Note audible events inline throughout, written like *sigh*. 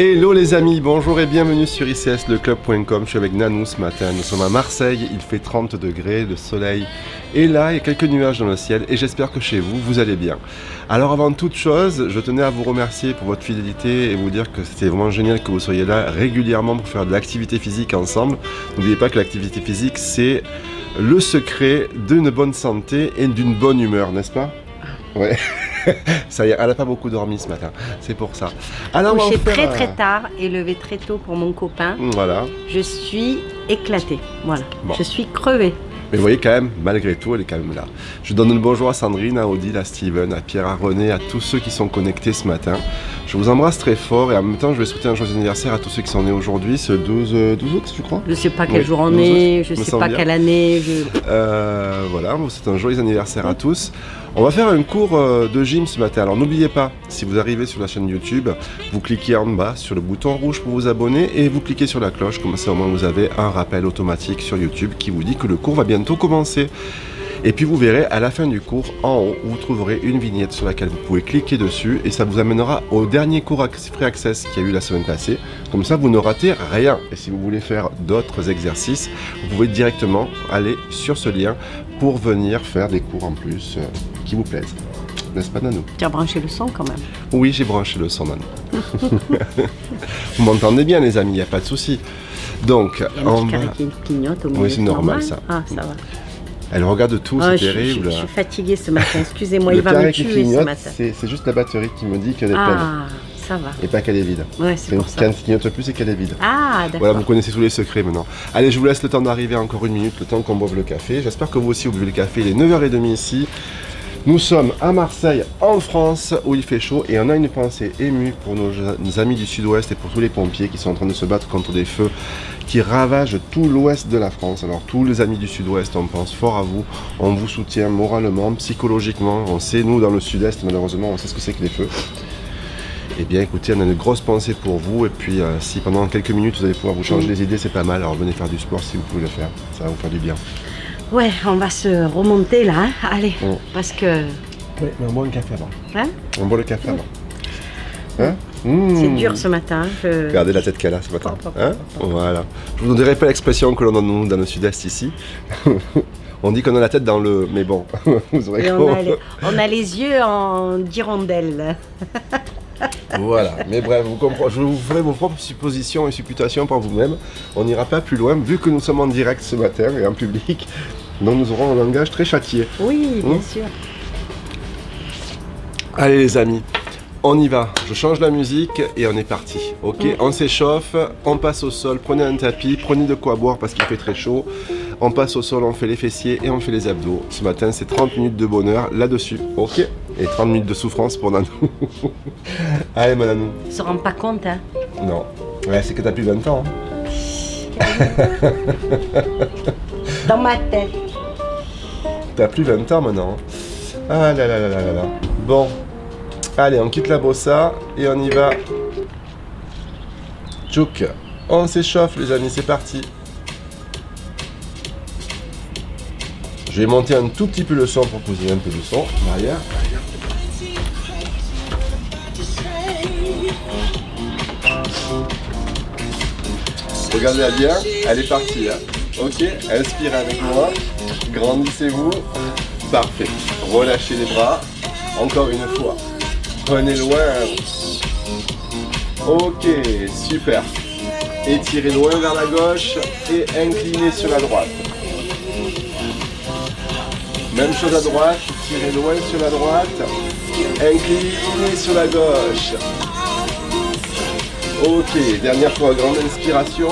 Hello les amis, bonjour et bienvenue sur icsleclub.com. Je suis avec Nanou ce matin. Nous sommes à Marseille, il fait 30 degrés, le soleil est là, il y a quelques nuages dans le ciel et j'espère que chez vous, vous allez bien. Alors avant toute chose, je tenais à vous remercier pour votre fidélité et vous dire que c'était vraiment génial que vous soyez là régulièrement pour faire de l'activité physique ensemble. N'oubliez pas que l'activité physique, c'est le secret d'une bonne santé et d'une bonne humeur, n'est-ce pas? Ouais. *laughs* ça y est, elle n'a pas beaucoup dormi ce matin. C'est pour ça. Alors, Couché très très tard et levé très tôt pour mon copain. Voilà. Je suis éclatée. Voilà. Je suis crevée. Mais vous voyez quand même, malgré tout, elle est quand même là. Je donne le bonjour à Sandrine, à Odile, à Steven, à Pierre, à René, à tous ceux qui sont connectés ce matin. Je vous embrasse très fort et en même temps, je vais souhaiter un joyeux anniversaire à tous ceux qui sont nés aujourd'hui, ce 12, 12 euh, août, tu crois Je sais pas quel jour on est, je sais pas quelle année. Euh, voilà, c'est un joyeux anniversaire à tous. On va faire un cours euh, de gym ce matin. Alors n'oubliez pas, si vous arrivez sur la chaîne YouTube, vous cliquez en bas sur le bouton rouge pour vous abonner et vous cliquez sur la cloche. Comme ça au moins vous avez un rappel automatique sur YouTube qui vous dit que le cours va bientôt commencer. Et puis vous verrez à la fin du cours, en haut, vous trouverez une vignette sur laquelle vous pouvez cliquer dessus et ça vous amènera au dernier cours Free Access qui a eu la semaine passée. Comme ça, vous ne ratez rien. Et si vous voulez faire d'autres exercices, vous pouvez directement aller sur ce lien pour venir faire des cours en plus euh, qui vous plaisent. N'est-ce pas, Nanou? Tu as branché le son quand même Oui, j'ai branché le son, Nanou. *laughs* vous m'entendez bien, les amis, il n'y a pas de souci. Donc, il y a un petit qui clignote au milieu. Oui, c'est normal, ça. Ah, ça va. Elle regarde tout, c'est oh, terrible. Je, suis fatiguée ce matin, excusez-moi, *laughs* il va me tuer ce matin. C'est juste la batterie qui me dit qu'elle est ah, pleine. Ah, ça va. Et pas qu'elle est vide. Ouais, c'est pour ça. Quand elle clignote plus, c'est qu'elle est vide. Ah, d'accord. Voilà, vous connaissez tous les secrets maintenant. Allez, je vous laisse le temps d'arriver encore une minute, le temps qu'on boive le café. J'espère que vous aussi vous buvez le café. Il est 9h30 ici. Nous sommes à Marseille, en France, où il fait chaud, et on a une pensée émue pour nos, amis du sud-ouest et pour tous les pompiers qui sont en train de se battre contre des feux qui ravagent tout l'ouest de la France. Alors tous les amis du sud-ouest, on pense fort à vous, on vous soutient moralement, psychologiquement, on sait, nous dans le sud-est, malheureusement, on sait ce que c'est que les feux. Eh bien écoutez, on a une grosse pensée pour vous, et puis euh, si pendant quelques minutes vous allez pouvoir vous changer les idées, c'est pas mal, alors venez faire du sport si vous pouvez le faire, ça va vous faire du bien. Ouais, on va se remonter là, hein. allez, parce que... Oui, mais on boit un café avant. Hein On boit le café avant. Hein C'est mmh. dur ce matin. Regardez la tête qu'elle a ce matin. Hein voilà. Je vous donnerai pas l'expression que l'on a dans le sud-est ici. *laughs* on dit qu'on a la tête dans le... Mais bon, *laughs* vous aurez on, a les... on a les yeux en hirondelle. *laughs* voilà, mais bref, vous comprenez, je vous ferai vos propres suppositions et supputations par vous-même. On n'ira pas plus loin, vu que nous sommes en direct ce matin et en public, donc nous aurons un langage très châtié. Oui, bien hmm sûr. Allez les amis, on y va. Je change la musique et on est parti. Ok, hmm. on s'échauffe, on passe au sol, prenez un tapis, prenez de quoi boire parce qu'il fait très chaud. On passe au sol, on fait les fessiers et on fait les abdos. Ce matin, c'est 30 minutes de bonheur là-dessus. Ok Et 30 minutes de souffrance pour Nanou. *laughs* Allez, mon Nanou. Tu se rend pas compte, hein Non. Ouais, c'est que t'as plus 20 ans. Hein. *laughs* Dans ma tête. T'as plus 20 ans maintenant. Ah là là là là là là. Bon. Allez, on quitte la bossa et on y va. Tchouk. On s'échauffe, les amis, c'est parti. Je vais monter un tout petit peu le son pour ayez un peu de son. Derrière. Regardez-la bien, elle est partie. Hein. Ok, inspirez avec moi. Grandissez-vous. Parfait. Relâchez les bras. Encore une fois. Prenez loin. Ok, super. Étirez loin vers la gauche et inclinez sur la droite. Même chose à droite, tirez loin sur la droite, inclinez sur la gauche. Ok, dernière fois, grande inspiration.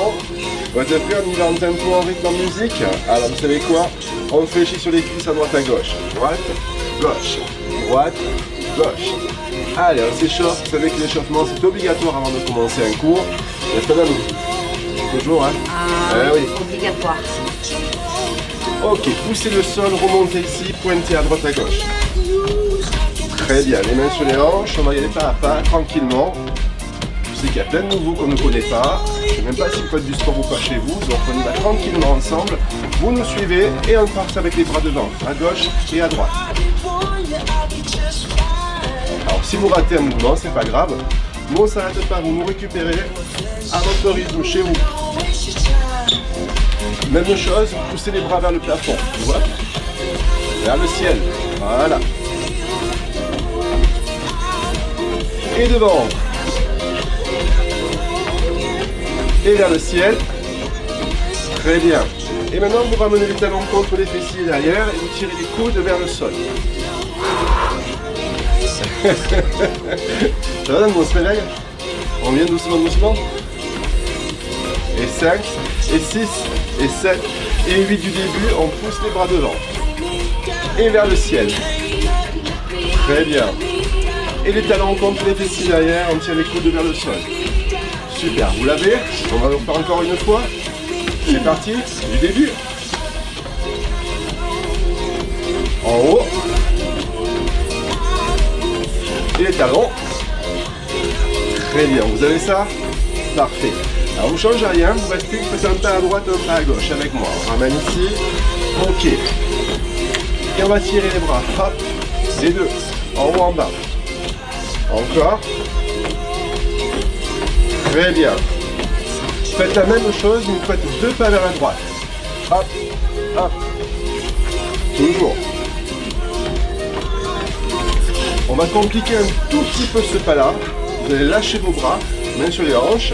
Vous êtes prêts, on y va en en rythme, en musique Alors vous savez quoi? On fléchit sur les cuisses à droite à gauche. Droite, gauche, droite, gauche. Allez, on s'échauffe. Vous savez que l'échauffement c'est obligatoire avant de commencer un cours. N'est-ce pas Toujours, hein Ah, eh oui. obligatoire. Ok, poussez le sol, remontez ici, pointez à droite à gauche. Très bien, les mains sur les hanches, on va y aller pas à pas, tranquillement. Je sais qu'il y a plein de nouveaux qu'on ne connaît pas. Je ne sais même pas si vous faites du sport ou pas chez vous, donc on y va tranquillement ensemble. Vous nous suivez et on part avec les bras devant, à gauche et à droite. Si vous ratez un mouvement, c'est pas grave. Nous, on s'arrête pas, vous nous récupérez à votre rythme chez vous. Même chose, poussez les bras vers le plafond. Voilà. Vers le ciel. Voilà. Et devant. Et vers le ciel. Très bien. Et maintenant, vous ramenez les talons contre les fessiers derrière et vous tirez les coudes vers le sol. Ça va, on se réveille On vient doucement, doucement Et 5, et 6, et 7, et 8 du début, on pousse les bras devant. Et vers le ciel. Très bien. Et les talons contre les fessiers derrière, on tire les coudes vers le sol. Super, vous l'avez? On va le faire encore une fois. C'est parti, du début. En haut. Talons. Très bien, vous avez ça Parfait. Alors vous changez rien, vous restez, vous faites un pas à droite, un pas à gauche avec moi. On ramène ici. Ok. Et on va tirer les bras. Hop. Les deux. En haut, en bas. Encore. Très bien. Faites la même chose, mais vous faites deux pas vers la droite. Hop, hop. Toujours. On va compliquer un tout petit peu ce pas-là. Vous allez lâcher vos bras, main sur les hanches,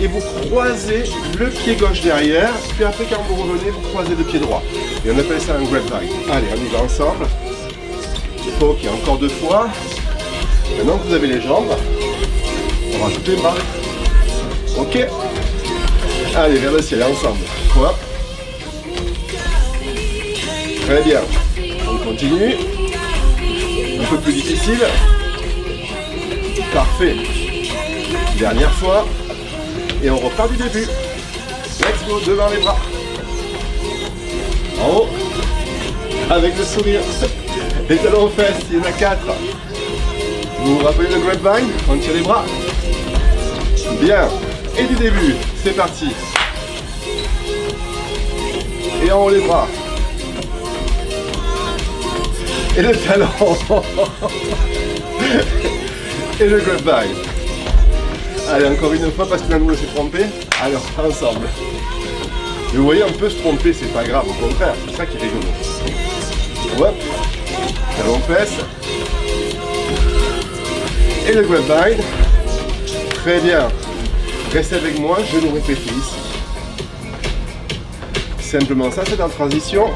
et vous croisez le pied gauche derrière, puis après quand vous revenez, vous croisez le pied droit. Et on appelle ça un grapevine. Allez, on y va ensemble. Ok, encore deux fois. Maintenant que vous avez les jambes, on rajoute les bras. Ok Allez, vers le ciel, ensemble. Hop. Très bien. On continue. Peu plus difficile. Parfait. Dernière fois. Et on repart du début. Let's go, devant les bras. En haut. Avec le sourire. Les talons aux fesses, il y en a quatre. Vous vous rappelez le grapevine? On tire les bras. Bien. Et du début, c'est parti. Et en haut les bras. Et le talon. Et le grapevine. Allez, encore une fois parce que nous s'est trompé. Alors, ensemble. Vous voyez, on peut se tromper, c'est pas grave, au contraire, c'est ça qui est rigolo. Hop, talon fesse. Et le grapevine. Très bien. Restez avec moi, je nous répéter ici. Simplement ça, c'est en transition.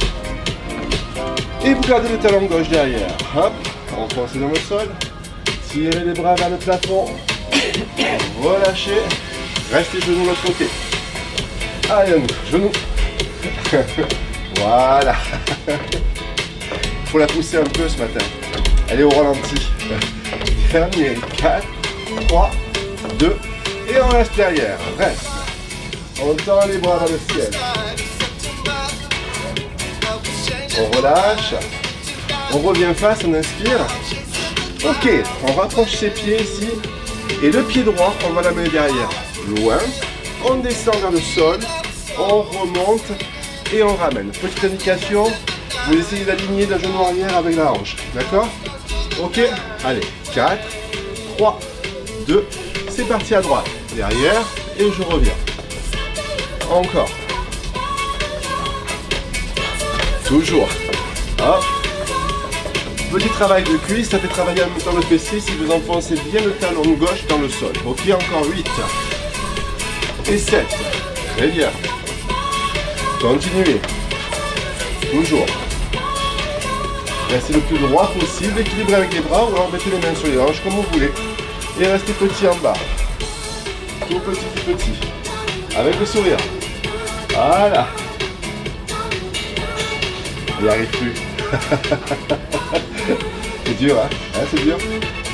Et vous gardez le talon gauche derrière. Hop, enfoncez dans le sol. Tirez les bras vers le plafond. *coughs* Relâchez. Restez genoux de l'autre côté. Allez, genoux. *laughs* voilà. Il *laughs* faut la pousser un peu ce matin. Elle est au ralenti. *laughs* Dernier. 4, 3, 2, et on reste derrière. Reste. On tend les bras dans le ciel. On relâche. On revient face, on inspire. Ok, on rapproche ses pieds ici. Et le pied droit, on va l'amener derrière. Loin. On descend vers le sol. On remonte et on ramène. Petite indication, vous essayez d'aligner le genou arrière avec la hanche. D'accord? Ok? Allez, 4, 3, 2, c'est parti à droite. Derrière, et je reviens. Encore. Toujours. Hop. Petit travail de cuisse, ça fait travailler en même temps le fessier si vous enfoncez bien le talon gauche dans le sol. Ok, encore 8. Et 7. Très bien. Continuez. Toujours. Restez le plus droit possible, équilibré avec les bras ou alors mettez les mains sur les hanches comme vous voulez. Et restez petit en bas. Tout petit, tout petit. Avec le sourire. Voilà. Il n'y arrive plus. *laughs* c'est dur, hein, hein C'est dur.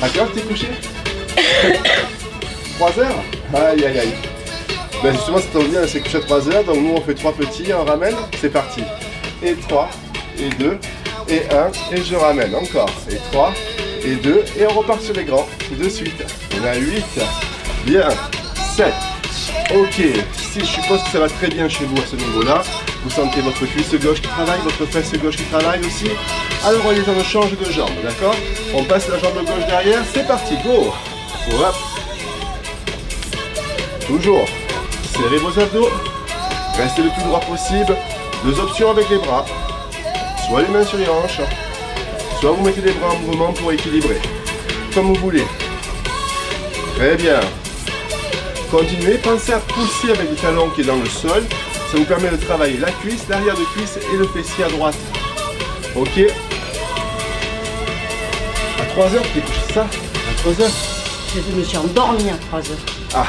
À quelle heure t'es couché? *laughs* 3 heures? Aïe, aïe, aïe. Ben justement, ça tombe bien, c'est couché à 3 heures. Donc nous, on fait 3 petits, on ramène. C'est parti. Et 3, et 2, et 1, et je ramène. Encore. Et 3, et 2, et on repart sur les grands. De suite. On a 8. Bien. 7. Ok, si je suppose que ça va très bien chez vous à ce niveau-là, vous sentez votre cuisse gauche qui travaille, votre fesse gauche qui travaille aussi. Alors on est en change de jambe, d'accord? On passe la jambe gauche derrière, c'est parti, go Toujours. Serrez vos abdos. Restez le plus droit possible. Deux options avec les bras. Soit les mains sur les hanches, soit vous mettez les bras en mouvement pour équilibrer. Comme vous voulez. Très bien. Continuez, pensez à pousser avec le talon qui est dans le sol. Ça vous permet de travailler la cuisse, l'arrière de cuisse et le fessier à droite. Ok À 3 heures, tu couché ça À 3 heures Je me suis endormie à 3 heures. Ah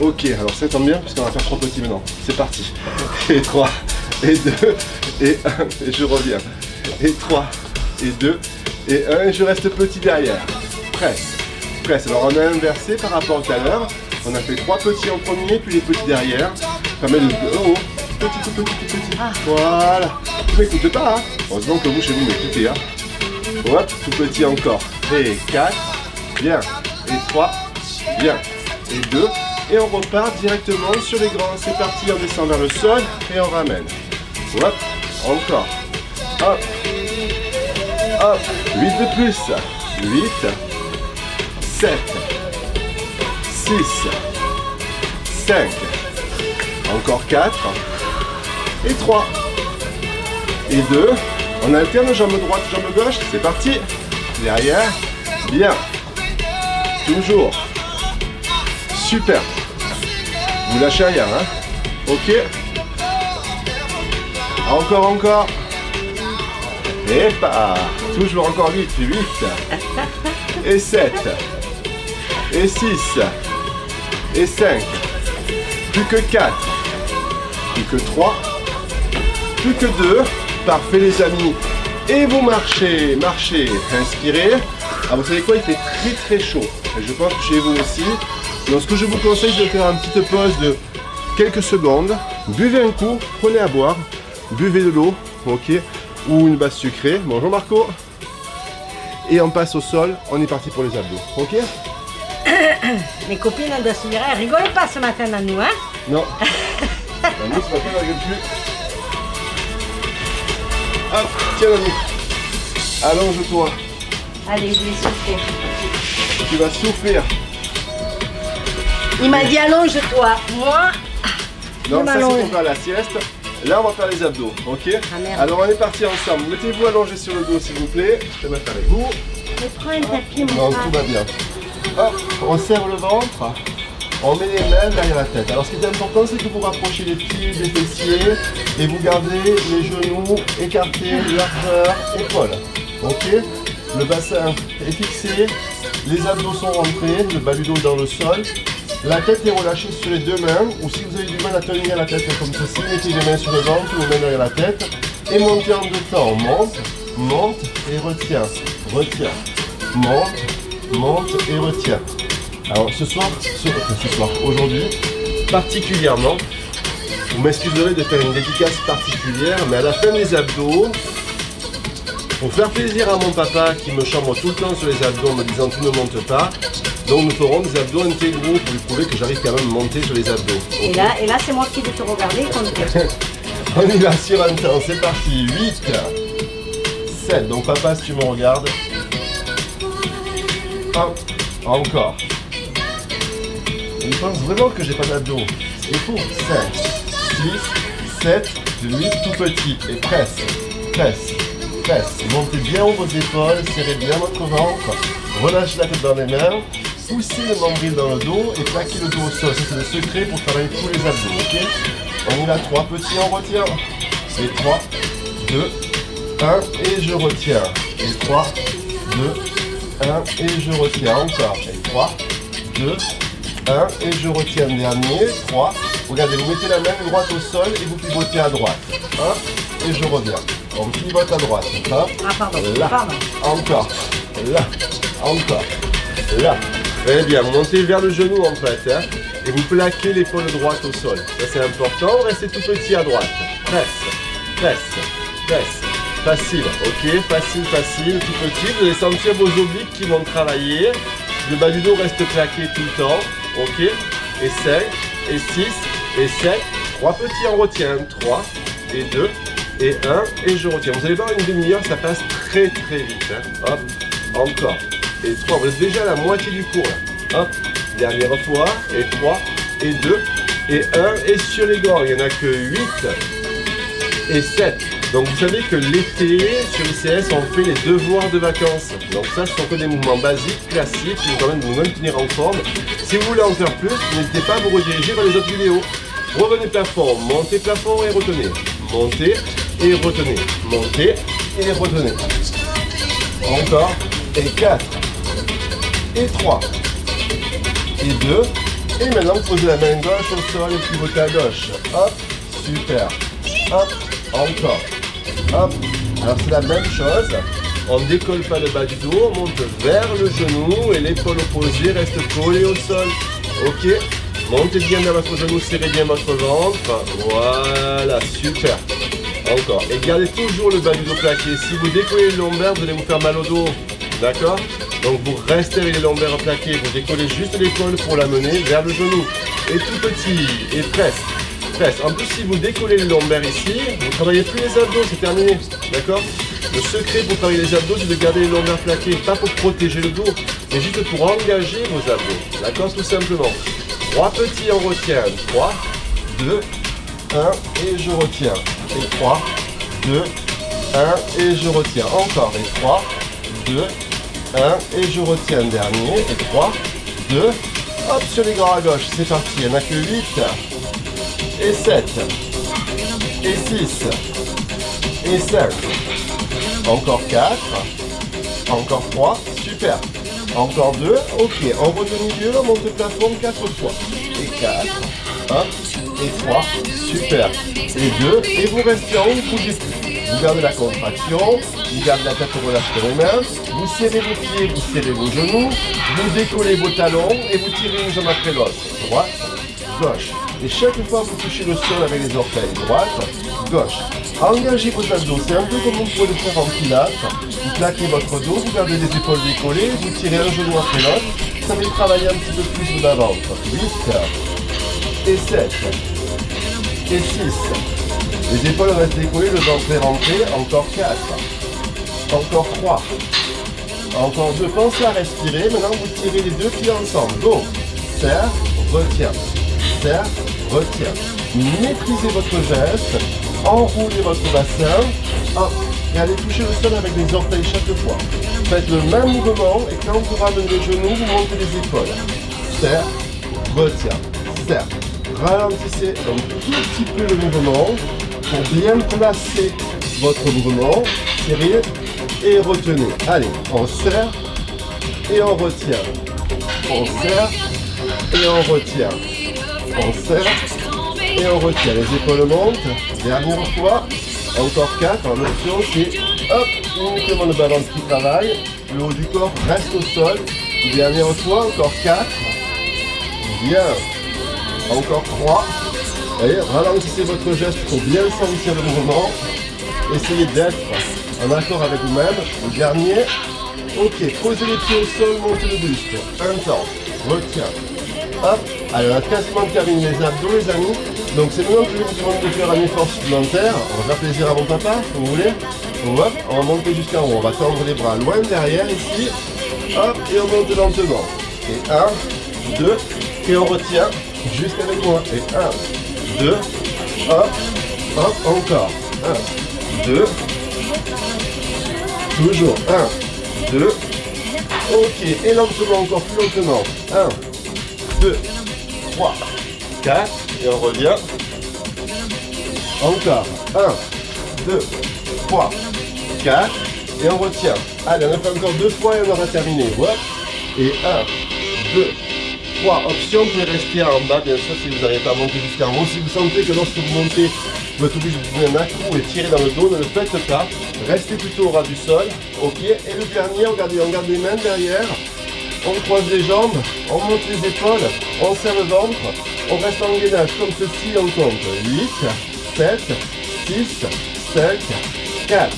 Ok, alors ça tombe bien puisqu'on va faire trois petits maintenant. C'est parti. Et 3, et 2, et 1, et je reviens. Et 3, et 2, et 1, et je reste petit derrière. Presse. Presse. Alors on a inversé par rapport à tout à l'heure. On a fait trois petits en premier, puis les petits derrière. Permet de... Oh, petit, petit, tout petit. Voilà. Vous m'écoutez pas, hein Heureusement que vous, chez vous, m'écoutez, hein Hop, tout petit encore. Et 4, bien. Et 3, bien. Et 2, et on repart directement sur les grands. C'est parti, on descend vers le sol et on ramène. Hop, encore. Hop, hop, 8 de plus. 8, 7, 6, 5, encore 4, et 3, et 2. On alterne jambe droite, jambe gauche, c'est parti. Derrière, bien. Toujours. Super. Vous lâchez rien, hein Ok. Encore, encore. Et pas. Toujours encore 8, 8. Et 7. Et 6. Et 5. Plus que 4. Plus que 3. Plus que 2. Parfait les amis. Et vous marchez, marchez, inspirez. Ah vous savez quoi, il fait très très chaud. Et je pense que chez vous aussi. Donc ce que je vous conseille, c'est de faire une petite pause de quelques secondes. Buvez un coup, prenez à boire, buvez de l'eau, ok, ou une base sucrée. Bonjour Marco. Et on passe au sol, on est parti pour les abdos, ok? *coughs* Mes copines de Sumira, elles rigolent pas ce matin à nous, hein? Non. *laughs* On rigole plus. Hop, tiens Nani. Allonge-toi. Allez, je vais souffler. Tu vas souffrir. Il m'a dit allonge-toi. Moi, Non, Je ça c'est pour faire la sieste. Là, on va faire les abdos, ok Ah, merde. Alors, on est parti ensemble. Mettez-vous allongé sur le dos, s'il vous plaît. Je vais mettre avec vous. je prends un tapis, mon Non, tout va bien. Hop, on serre le ventre. On met les mains derrière la tête. Alors, ce qui est important, c'est que vous rapprochez les pieds des fessiers et vous gardez les genoux écartés, largeur, épaules. Ok Le bassin est fixé, les abdos sont rentrés, le bas du dos dans le sol. La tête est relâchée sur les deux mains, ou si vous avez du mal à tenir la tête comme ceci, mettez les mains sur le ventre les mains derrière la tête, et montez en deux temps. Monte, monte et retiens, retiens, monte, monte et retiens. Alors ce soir, ce, enfin, ce soir, aujourd'hui, particulièrement, vous m'excuserez de faire une dédicace particulière, mais à la fin des abdos, pour faire plaisir à mon papa qui me chambre tout le temps sur les abdos en me disant tu ne montes pas, donc nous ferons des abdos intégraux pour lui prouver que j'arrive quand même à monter sur les abdos. Et là, et là c'est moi qui vais te regarder quand *laughs* On y va sur un temps, c'est parti. 8, 7. Donc papa, si tu me regardes. 1, encore. Il pense vraiment que j'ai pas d'abdos. C'est faux. 5, 6, 7, 8, tout petit. Et presse, presse, presse. Montez bien haut vos épaules, serrez bien votre ventre. Relâchez la tête dans les mains. Poussez le nombril dans le dos et plaquez le dos au sol. C'est le secret pour travailler tous les abdos, On y va, 3 petits, on retient. Et 3, 2, 1, et je retiens. Et 3, 2, 1, et je retiens. Encore. Et 3, 2, 1, et je retiens. Dernier, 3. Regardez, vous mettez la main droite au sol et vous pivotez à droite. 1, et je reviens. On pivote à droite. 1, Ah, pardon. là, Pardon. encore, là, encore, là. Très bien, vous montez vers le genou en fait, hein, et vous plaquez l'épaule droite au sol. Ça c'est important, restez tout petit à droite. Presse, presse, presse. Facile, ok, facile, facile, tout petit. Vous allez sentir vos obliques qui vont travailler. Le bas du dos reste plaqué tout le temps, ok. Et 5, et 6, et 7. Trois petits en retient, 3, et 2, et 1, et je retiens. Vous allez voir, une demi-heure, ça passe très très vite. hein. Hop, encore. Et 3, vous êtes déjà à la moitié du cours là. Hop, dernière fois, et 3, et 2, et 1, et sur les gants, il n'y en a que 8 et 7. Donc vous savez que l'été, sur ICS, on fait les devoirs de vacances. Donc ça, ce sont que des mouvements basiques, classiques, qui vous permettent de vous maintenir en forme. Si vous voulez en faire plus, n'hésitez pas à vous rediriger vers les autres vidéos. Revenez plafond, montez plafond et retenez. Montez et retenez. Montez et retenez. Encore. Et 4. Et 3. Et 2. Et maintenant, posez la main gauche au sol et pivotez à gauche. Hop. Super. Hop. Encore. Hop. Alors c'est la même chose. On ne décolle pas le bas du dos, on monte vers le genou et l'épaule opposée reste collée au sol. Ok Montez bien vers votre genou, serrez bien votre ventre. Voilà, super. Encore. Et gardez toujours le bas du dos plaqué. Si vous décollez le lombaire, vous allez vous faire mal au dos. D'accord Donc vous restez avec les lombaires plaqués. Vous décollez juste l'épaule pour la mener vers le genou. Et tout petit. Et presse. En plus, si vous décollez le lombaire ici, vous ne travaillez plus les abdos. C'est terminé. D'accord le secret pour travailler les abdos, c'est de garder les lombaires plaqués, pas pour protéger le dos, mais juste pour engager vos abdos. D'accord Tout simplement. Trois petits, on retient. 3, 2, 1, et je retiens. Et 3, 2, 1, et je retiens. Encore. Et 3, 2, 1, et je retiens. Dernier. Et 3, 2, hop, sur les grands à gauche. C'est parti. Il n'y en a que 8. Et 7. Et 6. Et 5. Encore 4. Encore 3. Super. Encore 2. Ok. On revient au milieu. On monte le plafond 4 fois. Et 4. 1. Et 3. Super. Et 2. Et vous restez en haut. Vous bougez plus. Vous gardez la contraction. Vous gardez la tête relâchée les mains. Vous serrez vos pieds. Vous serrez vos genoux. Vous décollez vos talons. Et vous tirez une jambe après l'autre. Droite. Gauche. Et chaque fois, vous touchez le sol avec les orteils. Droite. Gauche. Engagez vos abdos, c'est un peu comme vous pouvez le faire en pilates. Vous plaquez votre dos, vous gardez les épaules décollées, vous tirez un genou après l'autre. Ça va travailler un petit peu plus ventre. 8 et 7 et 6. Les épaules restent décollées, le ventre est rentré. Encore 4. Encore 3. Encore 2. Pensez à respirer. Maintenant, vous tirez les deux pieds ensemble. Go. Serre, retiens. Serre, retiens. Maîtrisez votre geste enroulez votre bassin, et allez toucher le sol avec les orteils chaque fois. Faites le même mouvement et quand vous ramenez les genoux, vous montez les épaules. Serre, retiens, serre. Ralentissez un tout petit peu le mouvement pour bien placer votre mouvement. Serrez et retenez. Allez, on serre et on retient. On serre et on retient. On serre et on retient. Les épaules montent. Dernière fois. Encore 4. En option, c'est hop, uniquement le balance qui travaille. Le haut du corps reste au sol. Dernière fois, encore 4. Bien. Encore 3. Allez, ralentissez votre geste pour bien sentir le mouvement. Essayez d'être en accord avec vous-même. Le dernier. Ok, posez les pieds au sol, montez le buste. Un temps. Retiens. Hop. On a quasiment terminé les abdos, les amis. Donc c'est maintenant que je vous demander de faire un effort supplémentaire. On va faire plaisir à mon papa, si vous voulez. Hop, on va monter jusqu'en haut. On va tendre les bras loin derrière ici. Hop, et on monte lentement. Et 1, 2, et on retient juste avec moi. Et 1, 2, hop, hop, encore. 1, 2, toujours. 1, 2, ok. Et lentement, encore plus lentement. 1, 2, 3, 4, et on revient. Encore. 1, 2, 3, 4. Et on retient. Allez, on a fait encore deux fois et on aura terminé. Et 1, 2, 3. Option, vous pouvez rester en bas, bien sûr, si vous n'arrivez pas à monter jusqu'en haut. Si vous sentez que lorsque vous montez, vous êtes obligé de vous donner un accro et tirer dans le dos, ne le faites pas. Restez plutôt au ras du sol. Ok. Et le dernier, regardez, on garde les mains derrière. On croise les jambes, on monte les épaules, on serre le ventre, on reste en gainage comme ceci, on compte 8, 7, 6, 5, 4,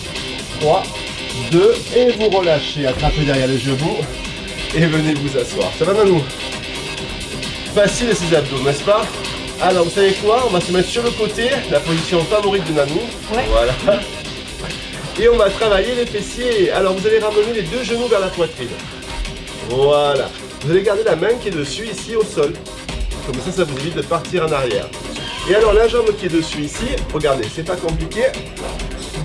3, 2, et vous relâchez, attrapez derrière les genoux et venez vous asseoir. Ça va nous Facile ces abdos, n'est-ce pas? Alors vous savez quoi? On va se mettre sur le côté, la position favorite de Nanou. Voilà. Et on va travailler les fessiers. Alors vous allez ramener les deux genoux vers la poitrine. Voilà. Vous allez garder la main qui est dessus ici au sol. Comme ça, ça vous évite de partir en arrière. Et alors la jambe qui est dessus ici, regardez, c'est pas compliqué.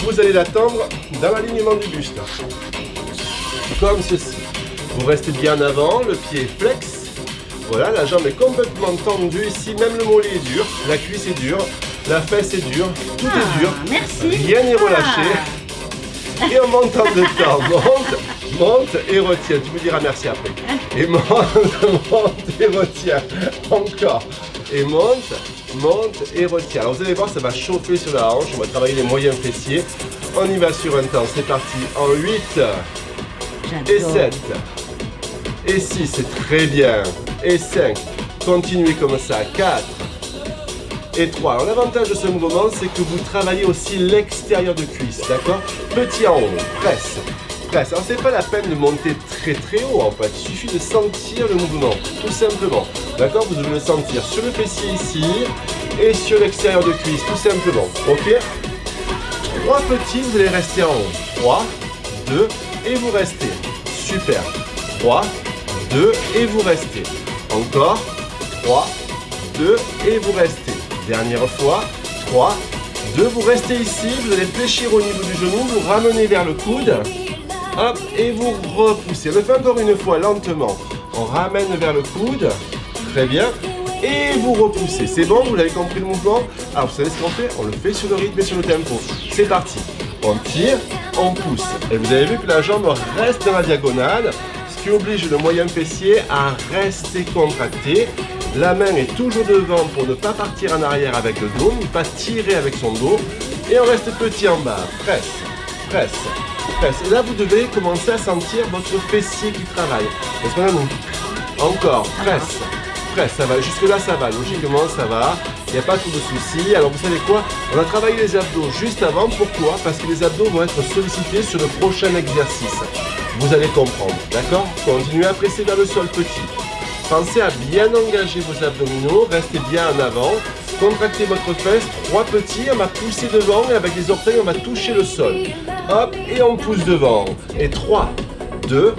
Vous allez la tendre dans l'alignement du buste. Comme ceci. Vous restez bien en avant, le pied est flex. Voilà, la jambe est complètement tendue ici, même le mollet est dur, la cuisse est dure, la fesse est dure, tout est Ah, dur. merci. Rien n'est relâché. Et en montant de temps, monte, monte et retiens. Tu me diras merci après. Et monte, *laughs* monte et retiens. Encore. Et monte, monte et retiens. Alors vous allez voir, ça va chauffer sur la hanche. On va travailler les moyens fessiers. On y va sur un temps. C'est parti. En 8 et J'adore. 7 et 6, c'est très bien. Et 5, continuez comme ça. 4 et 3. Alors l'avantage de ce mouvement, c'est que vous travaillez aussi l'extérieur de cuisse, d'accord? Petit en haut, presse, Alors c'est pas la peine de monter très très haut en fait, il suffit de sentir le mouvement, tout simplement. D'accord? Vous devez le sentir sur le fessier ici et sur l'extérieur de cuisse, tout simplement. Ok? Trois petits, vous allez rester en haut. 3, 2 et vous restez. Super. 3, 2 et vous restez. Encore. 3, 2 et vous restez. Dernière fois. 3, 2, vous restez ici. Vous allez fléchir au niveau du genou, vous ramenez vers le coude. Hop, et vous repoussez. Le fait encore une fois lentement. On ramène vers le coude. Très bien. Et vous repoussez. C'est bon, vous avez compris le mouvement Alors, vous savez ce qu'on fait On le fait sur le rythme et sur le tempo. C'est parti. On tire, on pousse. Et vous avez vu que la jambe reste dans la diagonale, ce qui oblige le moyen fessier à rester contracté. La main est toujours devant pour ne pas partir en arrière avec le dos, ne pas tirer avec son dos. Et on reste petit en bas. Presse, presse, presse. Et là, vous devez commencer à sentir votre fessier qui travaille. N'est-ce pas, Encore, presse, presse. Ça va. Jusque-là, ça va. Logiquement, ça va. Il n'y a pas trop de soucis. Alors, vous savez quoi On a travaillé les abdos juste avant. Pourquoi? Parce que les abdos vont être sollicités sur le prochain exercice. Vous allez comprendre. D'accord? Continuez à presser vers le sol petit. Pensez à bien engager vos abdominaux, restez bien en avant, contractez votre fesse, trois petits, on va pousser devant et avec les orteils on va toucher le sol. Hop, et on pousse devant. Et 3, 2,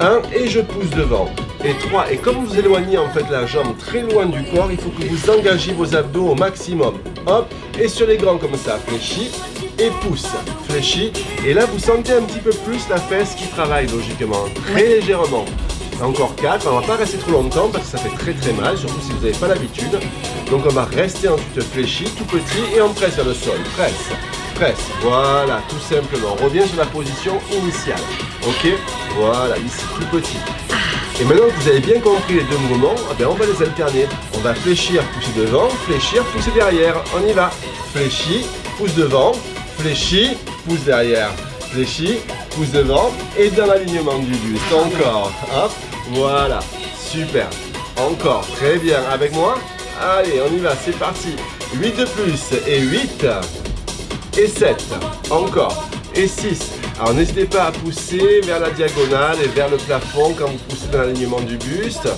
1, et je pousse devant. Et 3, et comme vous éloignez en fait la jambe très loin du corps, il faut que vous engagiez vos abdos au maximum. Hop, et sur les grands comme ça, fléchis, et pousse, fléchis. Et là vous sentez un petit peu plus la fesse qui travaille logiquement, très légèrement. Encore 4, on va pas rester trop longtemps parce que ça fait très très mal, surtout si vous n'avez pas l'habitude. Donc on va rester ensuite fléchi, tout petit, et on presse vers le sol. Presse, presse, voilà, tout simplement. On revient sur la position initiale. Ok? Voilà, ici, tout petit. Et maintenant que vous avez bien compris les deux mouvements, eh bien, on va les alterner. On va fléchir, pousser devant, fléchir, pousser derrière. On y va. Fléchis, pousse devant, fléchis, pousse derrière. Fléchis, pousse devant et dans l'alignement du buste. Encore. Hop, voilà. Super. Encore. Très bien. Avec moi Allez, on y va. C'est parti. 8 de plus et 8 et 7. Encore. Et 6. Alors n'hésitez pas à pousser vers la diagonale et vers le plafond quand vous poussez dans l'alignement du buste.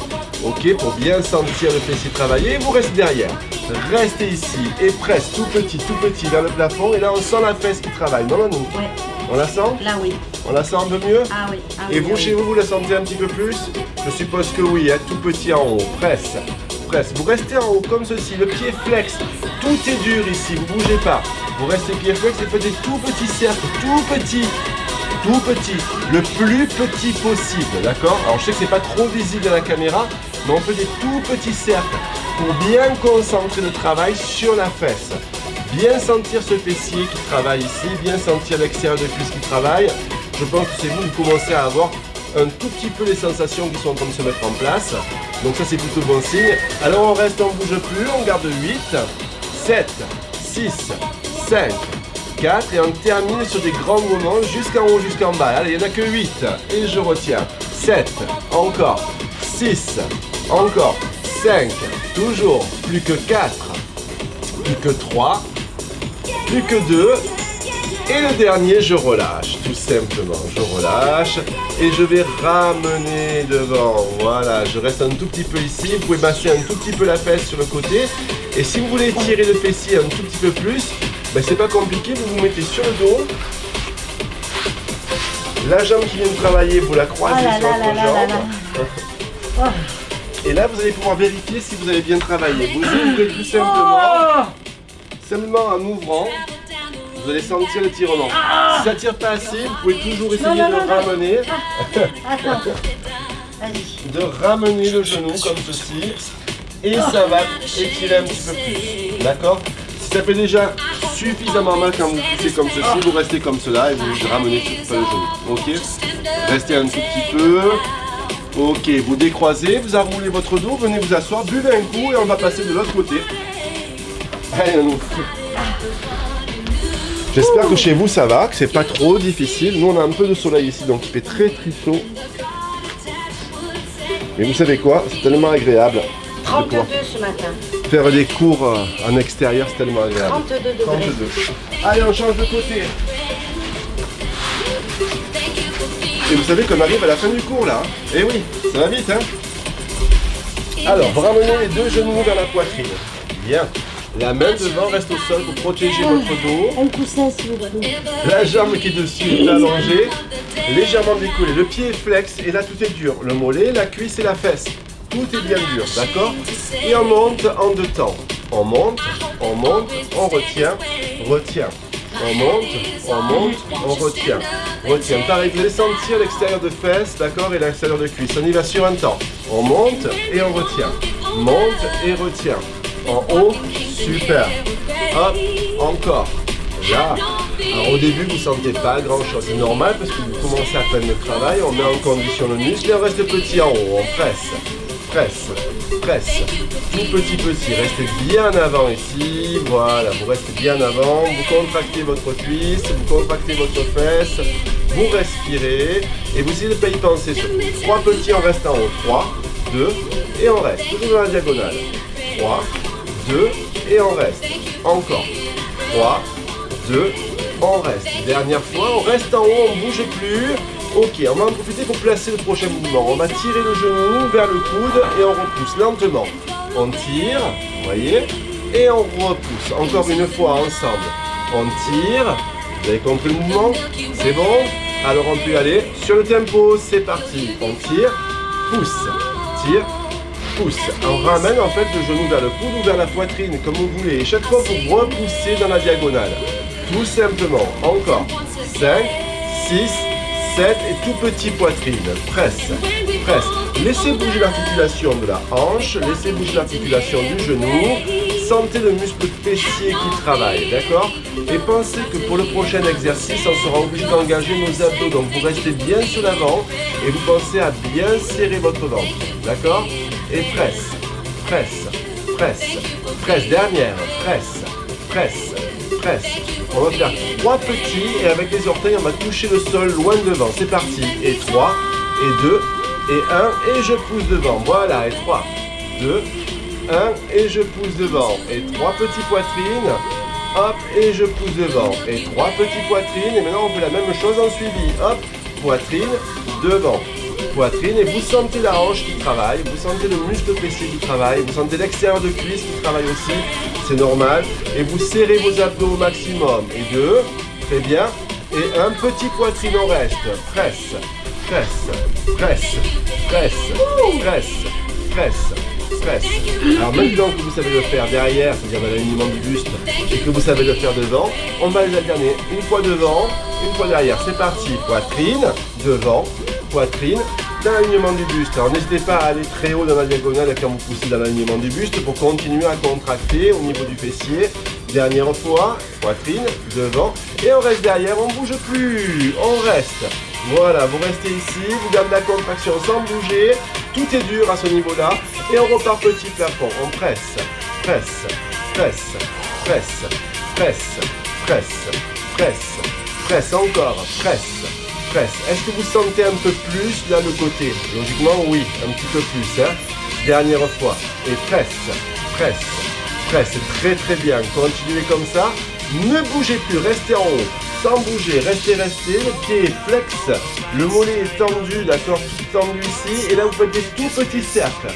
Ok, pour bien sentir le fessier travailler. Vous restez derrière. Restez ici et presse tout petit, tout petit vers le plafond. Et là, on sent la fesse qui travaille. Non, non, non. Ouais, On la sent? Là oui. On la sent un peu mieux? Ah oui. Ah et vous, chez vous, vous la sentez un petit peu plus? Je suppose que oui, hein, tout petit en haut. Presse, presse. Vous restez en haut comme ceci, le pied flex. Tout est dur ici, vous bougez pas. Vous restez pied flex et faites des tout petits cercles, tout petits. Tout petit, le plus petit possible, d'accord? Alors je sais que c'est pas trop visible à la caméra, mais on fait des tout petits cercles pour bien concentrer le travail sur la fesse. Bien sentir ce fessier qui travaille ici, bien sentir l'extérieur de cuisse qui travaille. Je pense que c'est vous qui commencez à avoir un tout petit peu les sensations qui sont en train de se mettre en place. Donc ça c'est plutôt bon signe. Alors on reste, on bouge plus, on garde 8, 7, 6, 5, 4 et on termine sur des grands moments jusqu'en haut, jusqu'en bas. Allez, il n'y en a que 8 et je retiens. 7, encore, 6, encore, 5, toujours, plus que 4, plus que 3, plus que 2. Et le dernier, je relâche, tout simplement. Je relâche et je vais ramener devant. Voilà, je reste un tout petit peu ici. Vous pouvez masser un tout petit peu la fesse sur le côté. Et si vous voulez tirer le fessier un tout petit peu plus, ben c'est pas compliqué. Vous vous mettez sur le dos. La jambe qui vient de travailler, vous la croisez Oh là sur là là. *laughs* Oh, Et là, vous allez pouvoir vérifier si vous avez bien travaillé. Vous ouvrez tout simplement, simplement en ouvrant, vous allez sentir l'étirement. Si ça tire pas assez, vous pouvez toujours essayer de ramener, de ramener le genou comme ceci. Et ça va étirer un petit peu plus. D'accord? Si ça fait déjà suffisamment mal quand vous poussez comme ceci, vous restez comme cela et vous ramenez sur le genou. Ok? Restez un tout petit peu. Ok, vous décroisez, vous enroulez votre dos, venez vous asseoir, buvez un coup et on va passer de l'autre côté. Allez, on. J'espère que chez vous ça va, que c'est pas trop difficile. Nous on a un peu de soleil ici donc il fait très très chaud. Et vous savez quoi C'est tellement agréable de 32 pouvoir ce matin. faire des cours euh, en extérieur, c'est tellement agréable. 32 degrés. 32. Allez, on change de côté. Et vous savez qu'on arrive à la fin du cours là. hein. Eh oui, ça va vite hein. Alors, ramenez les deux genoux vers la poitrine. Bien. La main devant reste au sol pour protéger votre dos. Un coussin s'il vous plaît. La jambe qui est dessus est allongée, légèrement décollée. Le pied est flex et là tout est dur. Le mollet, la cuisse et la fesse. Tout est bien dur, d'accord? Et on monte en deux temps. On monte, on monte, on retient, retient. On monte, on monte, on retient, retient. Pareil, vous sentir l'extérieur de fesse, d'accord, et l'extérieur de cuisse. On y va sur un temps. On monte et on retient. Monte et retient. En haut, super. Hop, encore. Là. Alors au début, vous sentez pas grand chose. C'est normal parce que vous commencez à peine le travail. On met en condition le muscle et on reste petit en haut. On presse, presse, presse. Tout petit, petit. Restez bien avant ici. Voilà, vous restez bien avant. Vous contractez votre cuisse, vous contractez votre fesse. Vous respirez et vous essayez de pas y penser. Trois petits, en haut. 3, 2 et on reste. Toujours dans la diagonale. 3, 2 et on reste. Encore. 3, 2, on reste. Dernière fois, on reste en haut, on ne bouge plus. Ok, on va en profiter pour placer le prochain mouvement. On va tirer le genou vers le coude et on repousse lentement. On tire, vous voyez, et on repousse. Encore une fois ensemble. On tire. Vous avez compris le mouvement C'est bon Alors on peut y aller sur le tempo. C'est parti. On tire, pousse, tire, pousse. On ramène en fait le genou vers le coude ou vers la poitrine, comme vous voulez. Et chaque fois, vous repoussez dans la diagonale. Tout simplement. Encore. 5, 6, 7 et tout petit poitrine. Presse, presse. Laissez bouger l'articulation de la hanche, laissez bouger l'articulation du genou. Sentez le muscle fessier qui travaille, d'accord? Et pensez que pour le prochain exercice, on sera obligé d'engager nos abdos. Donc vous restez bien sur l'avant et vous pensez à bien serrer votre ventre, d'accord? Et presse, presse, presse, presse. Dernière, presse, presse, On va faire trois petits et avec les orteils, on va toucher le sol loin devant. C'est parti. Et 3, et 2, et 1, et je pousse devant. Voilà, et 3, 2, 1, et je pousse devant. Et 3 petits poitrines. Hop, et je pousse devant. Et 3 petits poitrines. Et maintenant, on fait la même chose en suivi. Hop, poitrine, devant. Poitrine, et vous sentez la hanche qui travaille, vous sentez le muscle fessier qui travaille, vous sentez l'extérieur de cuisse qui travaille aussi, c'est normal. Et vous serrez vos abdos au maximum. Et deux, très bien. Et un petit poitrine en reste. Presse, presse, presse, presse, presse, presse, presse. Alors maintenant que vous savez le faire derrière, c'est-à-dire dans l'alignement du buste, et que vous savez le faire devant, on va les alterner. Une fois devant, une fois derrière. C'est parti. Poitrine, devant, poitrine, dans l'alignement du buste. Alors n'hésitez pas à aller très haut dans la diagonale quand vous poussez dans l'alignement du buste pour continuer à contracter au niveau du fessier. Dernière fois, poitrine, devant, et on reste derrière, on bouge plus, on reste. Voilà, vous restez ici, vous gardez la contraction sans bouger, tout est dur à ce niveau-là, et on repart petit plafond, on presse, presse, presse, presse, presse, presse, presse, presse, encore, presse, Est-ce que vous sentez un peu plus là le côté? Logiquement, oui, un petit peu plus. Hein Dernière fois. Et presse, presse, presse. Très très bien. Continuez comme ça. Ne bougez plus, restez en haut. Sans bouger, restez, restez. Le pied est flex. Le mollet est tendu, d'accord tendu ici. Et là, vous faites des tout petits cercles.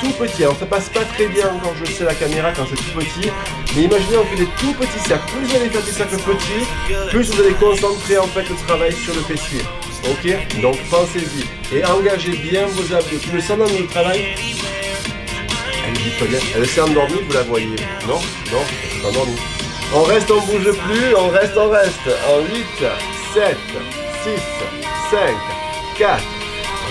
Tout petits. Alors, ça passe pas très bien quand je sais la caméra, quand c'est tout petit. Mais imaginez, on fait des tout petits cercles. Plus vous allez faire des cercles petits, plus vous allez concentrer en fait le travail sur le fessier. Ok? Donc, pensez-y. Et engagez bien vos abdos. Tu le sens dans le travail? Elle dit. Elle s'est endormie, vous la voyez Non? Non, elle s'est endormie. On reste, on bouge plus, on reste, on reste. En 8, 7, 6, 5, 4,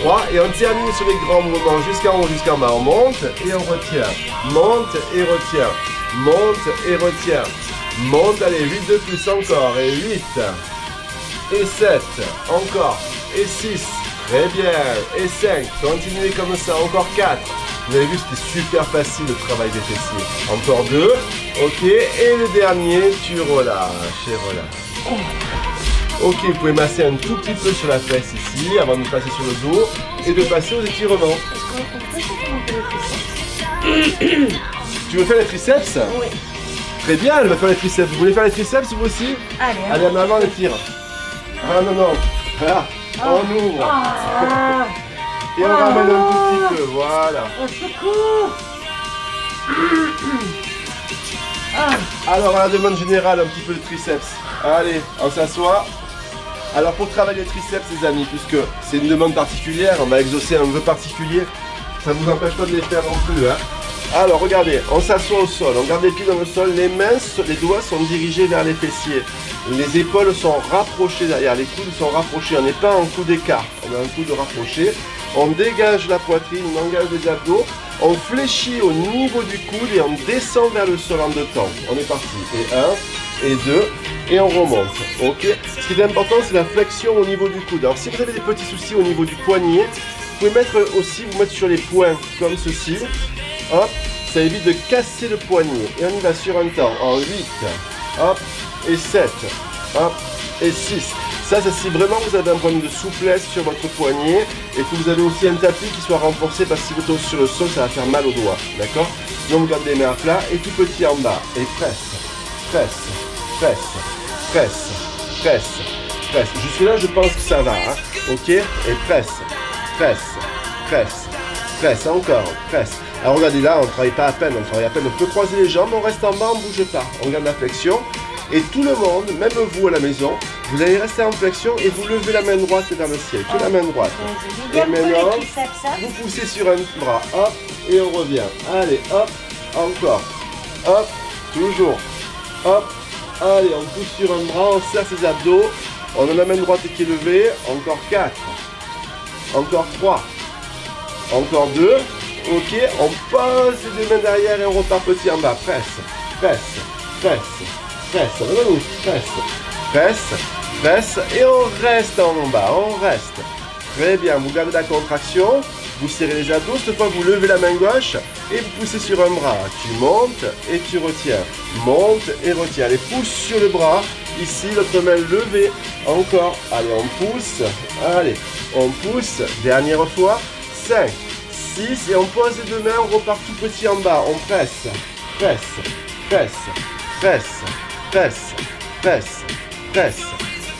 3. Et on termine sur les grands mouvements jusqu'en haut, jusqu'en bas. On monte et on retient. Monte et retient. Monte et retient. Monte, allez, 8 de plus encore. Et 8. Et 7. Encore. Et 6. Très bien. Et 5. Continuez comme ça. Encore 4. Vous avez vu, c'était super facile le travail des fessiers. Encore 2. Ok. Et le dernier, tu relâches et relâches. Ok, vous pouvez masser un tout petit peu sur la fesse ici avant de passer sur le dos et de passer aux étirements. On *coughs* Tu veux faire les triceps? Oui. Très bien, elle va faire les triceps. Vous voulez faire les triceps vous aussi? Allez, hein. Allez, en avant, les tire. Ah non, non. Voilà. On ouvre. Ah, Et on ramène un tout petit peu. Voilà. au secours Ah, Alors, à la demande générale, un petit peu de triceps. Allez, on s'assoit. Alors, pour travailler les triceps, les amis, puisque c'est une demande particulière, on va exaucer un vœu particulier, ça ne vous empêche pas de les faire non plus. Hein. Alors, regardez, on s'assoit au sol, on garde les pieds dans le sol, les mains, les doigts sont dirigés vers les fessiers. Les épaules sont rapprochées derrière, les coudes sont rapprochés, on n'est pas en coup d'écart, on a un coude rapproché. On dégage la poitrine, on engage les abdos, on fléchit au niveau du coude et on descend vers le sol en deux temps. On est parti. Et un, et deux, et on remonte. Ok Ce qui est important, c'est la flexion au niveau du coude. Alors si vous avez des petits soucis au niveau du poignet, vous pouvez mettre aussi, vous mettre sur les poings comme ceci. Hop, ça évite de casser le poignet. Et on y va sur un temps. En 8, hop, et 7, hop, et 6. Ça, c'est si vraiment vous avez un problème de souplesse sur votre poignet et que vous avez aussi un tapis qui soit renforcé parce que si vous tombez sur le sol, ça va faire mal aux doigts. D'accord? Donc, gardez les mains à plat et tout petit en bas. Et presse, presse, presse, presse, presse, presse. Jusque-là, je pense que ça va. hein. Ok? Et presse, presse, presse, presse. Encore, presse. Alors, regardez là, on ne travaille pas à peine. On travaille à peine. On peut croiser les jambes, on reste en bas, on ne bouge pas. On garde la flexion. Et tout le monde, même vous à la maison, vous allez rester en flexion et vous levez la main droite vers le ciel. Que la main droite. j'ai Et maintenant, vous poussez sur un bras, hop, et on revient. Allez, hop, encore, hop, toujours, hop, allez, on pousse sur un bras, on serre ses abdos, on a la main droite qui est levée, encore 4, encore 3, encore 2, ok, on pose les deux mains derrière et on repart petit en bas, presse, presse, presse, presse, presse, presse, presse, et on reste en bas, on reste. Très bien, vous gardez la contraction, vous serrez les abdos, cette fois vous levez la main gauche et vous poussez sur un bras. Tu montes et tu retiens. Monte et retiens. Allez, pousse sur le bras. Ici, l'autre main levée. Encore. Allez, on pousse. Allez, on pousse. Dernière fois. 5, 6 et on pose les deux mains, on repart tout petit en bas. On presse, presse, presse, presse, presse, presse, presse.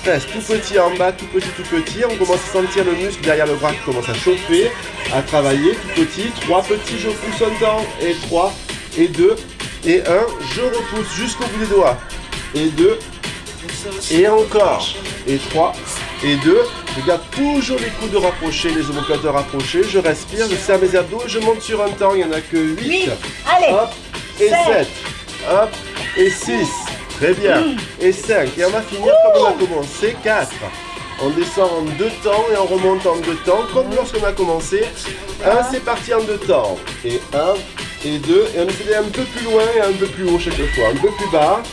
Presse tout petit en bas, tout petit, tout petit. On commence à sentir le muscle derrière le bras qui commence à chauffer, à travailler. Tout petit, trois petits, je pousse un temps. Et trois, et deux, et un. Je repousse jusqu'au bout des doigts. Et deux, et encore. Et trois, et deux. Je garde toujours les coudes rapprochés, les omoplates rapprochés. Je respire, je serre mes abdos, je monte sur un temps. Il n'y en a que 8. Huit. Allez. Hop, et Sept. 7. Hop, et 6. Très bien. Et 5. Et on va finir comme on a commencé. 4. On descend en deux temps et on remonte en deux temps, comme lorsqu'on a commencé. 1, c'est parti en deux temps. Et 1, et 2. Et on d'aller un peu plus loin et un peu plus haut chaque fois. Un peu plus bas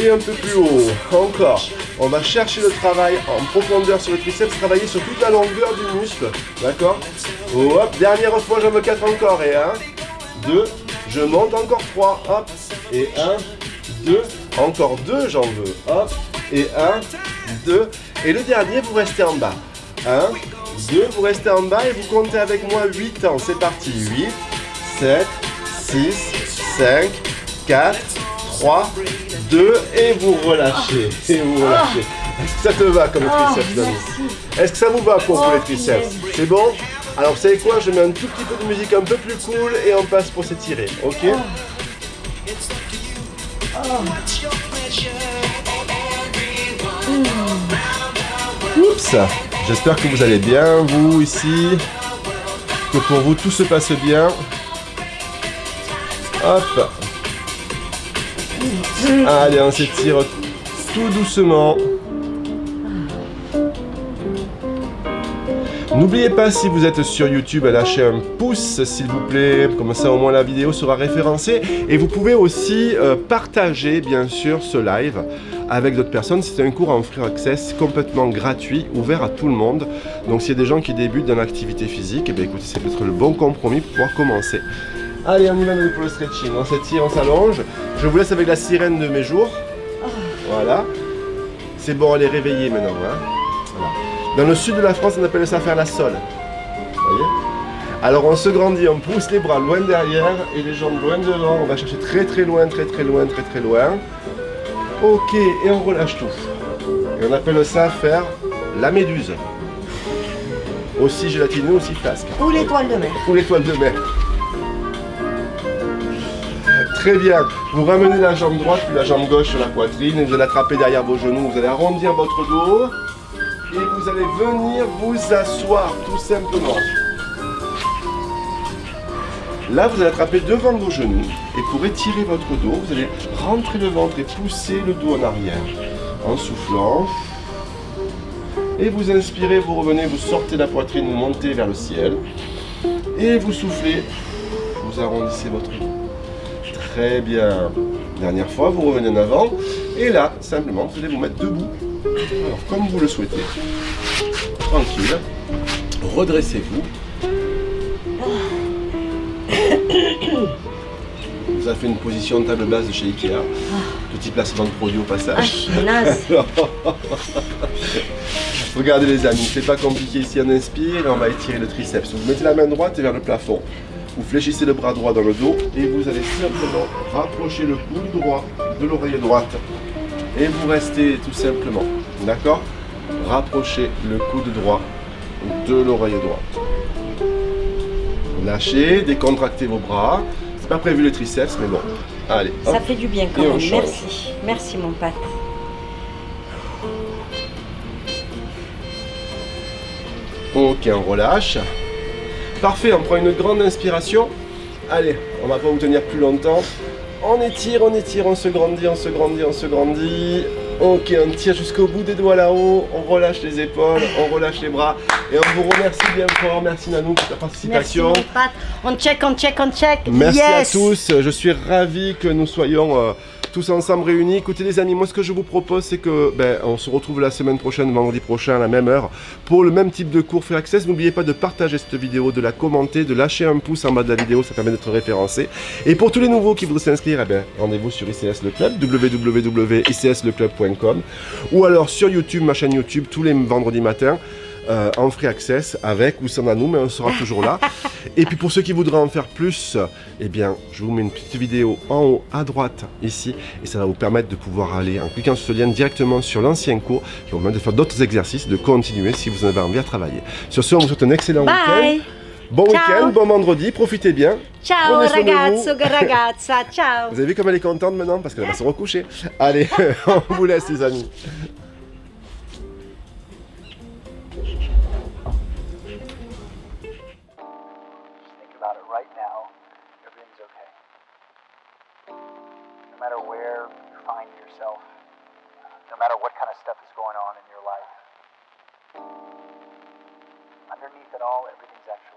et un peu plus haut. Encore. On va chercher le travail en profondeur sur le triceps, travailler sur toute la longueur du muscle. D'accord? Hop, dernière fois, jambe 4 encore. Et 1, 2, je monte encore 3. Hop, et 1, 2, encore 2, j'en veux. Hop, et 1, 2. Et le dernier, vous restez en bas. 1, 2, vous restez en bas et vous comptez avec moi 8 ans. C'est parti. 8, 7, 6, 5, 4, 3, 2 et vous relâchez. Et vous relâchez. Est-ce que ça te va comme Oh, triceps, Dani merci. Est-ce que ça vous va pour Oh, les triceps. C'est bon Alors vous savez quoi Je mets un tout petit peu de musique un peu plus cool et on passe pour s'étirer. Ok Oups J'espère que vous allez bien, vous ici. Que pour vous tout se passe bien. Hop. Allez, on s'étire tout doucement. N'oubliez pas si vous êtes sur YouTube à lâcher un pouce s'il vous plaît, comme ça au moins la vidéo sera référencée et vous pouvez aussi euh, partager bien sûr ce live avec d'autres personnes. C'est un cours en free access complètement gratuit, ouvert à tout le monde. Donc s'il y a des gens qui débutent dans l'activité physique, et eh bien écoutez, c'est peut-être le bon compromis pour pouvoir commencer. Allez, on y va pour le stretching. On s'étire, on s'allonge. Je vous laisse avec la sirène de mes jours. Voilà. C'est bon, elle est réveillée maintenant. Hein. Dans le sud de la France, on appelle ça faire la sole. voyez Alors on se grandit, on pousse les bras loin derrière et les jambes loin devant. On va chercher très très loin, très très loin, très très loin. Ok, et on relâche tout. Et on appelle ça faire la méduse. Aussi gélatineux, aussi flasque. Ou l'étoile de mer. Ou l'étoile de mer. Très bien. Vous ramenez la jambe droite puis la jambe gauche sur la poitrine et vous allez attraper derrière vos genoux. Vous allez arrondir votre dos et vous allez venir vous asseoir tout simplement. Là, vous allez attraper devant vos genoux et pour étirer votre dos, vous allez rentrer le ventre et pousser le dos en arrière en soufflant. Et vous inspirez, vous revenez, vous sortez la poitrine, vous montez vers le ciel. Et vous soufflez, vous arrondissez votre dos. Très bien. Dernière fois, vous revenez en avant. Et là, simplement, vous allez vous mettre debout. Alors, comme vous le souhaitez. Tranquille. Redressez-vous. Vous avez fait une position de table basse de chez Ikea. Petit placement de produit au passage. Ah, *laughs* Regardez les amis, c'est pas compliqué ici, on inspire et on va étirer le triceps. Vous mettez la main droite vers le plafond. Vous fléchissez le bras droit dans le dos et vous allez simplement rapprocher le coude droit de l'oreille droite. Et vous restez tout simplement, d'accord? Rapprochez le coude droit de l'oreille droite. Lâchez, décontractez vos bras. C'est pas prévu les triceps, mais bon. Allez. Ça fait du bien quand même. Merci. Merci mon pote. Ok, on relâche. Parfait, on prend une grande inspiration. Allez, on va pas vous tenir plus longtemps. On étire, on étire, on se grandit, on se grandit, on se grandit. Ok, on tire jusqu'au bout des doigts là-haut, on relâche les épaules, on relâche les bras et on vous remercie bien fort. Merci Nanou pour ta participation. Merci On check, on check, on check. Merci à tous. Je suis ravi que nous soyons euh, tous ensemble réunis. Écoutez les amis, moi ce que je vous propose c'est que ben, on se retrouve la semaine prochaine, vendredi prochain à la même heure pour le même type de cours Free Access. N'oubliez pas de partager cette vidéo, de la commenter, de lâcher un pouce en bas de la vidéo, ça permet d'être référencé. Et pour tous les nouveaux qui voudraient s'inscrire, eh ben, rendez-vous sur ICS Le Club, www.icsleclub.com ou alors sur YouTube, ma chaîne YouTube, tous les vendredis matins. Euh, en free access avec ou sans nous, mais on sera toujours là. Et puis pour ceux qui voudraient en faire plus, eh bien, je vous mets une petite vidéo en haut à droite ici, et ça va vous permettre de pouvoir aller en cliquant sur ce lien directement sur l'ancien cours, qui vous permettre de faire d'autres exercices, de continuer si vous en avez envie à travailler. Sur ce, on vous souhaite un excellent week-end. Bon week-end, bon vendredi, profitez bien. Ciao ragazzo, ragazza, *laughs* ciao. Vous avez vu comme elle est contente maintenant parce qu'elle va se recoucher. Allez, *laughs* on vous laisse les amis. Underneath it all, everything's actually